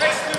Thanks.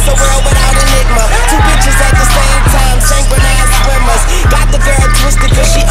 It's a world without enigma. Two bitches at the same time, synchronized swimmers. Got the girl twisted cause she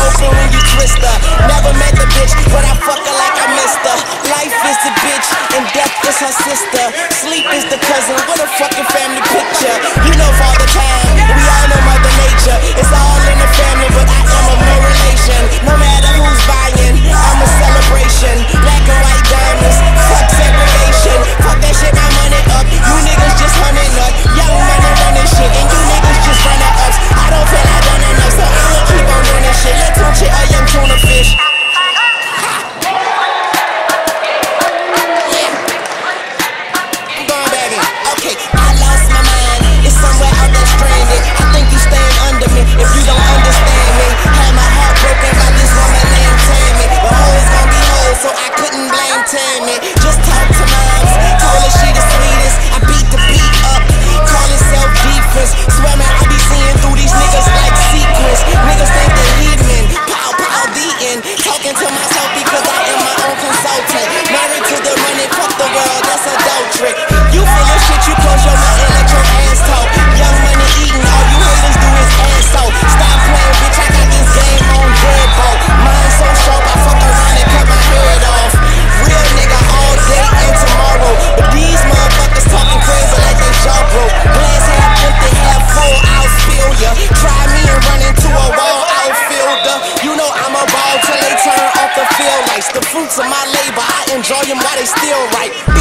fruits of my labor. I enjoy them while they still right.